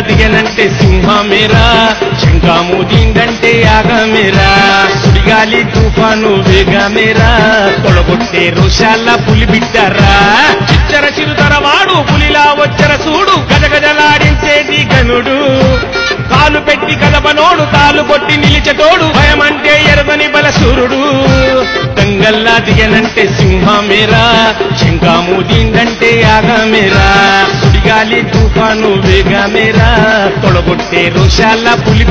దిగనంటే సింహమేరా? శంఖాముదిందంటే యాగమేరా? సుడిగాలి తుఫాను వేగమేరా? తొడగొట్టే రోషాల పులి బిడ్డరా చిచ్చర చిరుతరవాడు పులిలా వచ్చర చూడు గజగజలాడించేది గనుడు కాలు పెట్టి కదపనోడు తాలు కొట్టి నిలిచటోడు భయమంటే ఎరదని బలసూరుడు. దంగల్లా దిగనంటే సింహమేరా? శంఖాముదిందంటే యాగమేరా? గాలి తుఫాను వేగమేరా తొడగొట్టే రోషాల పులి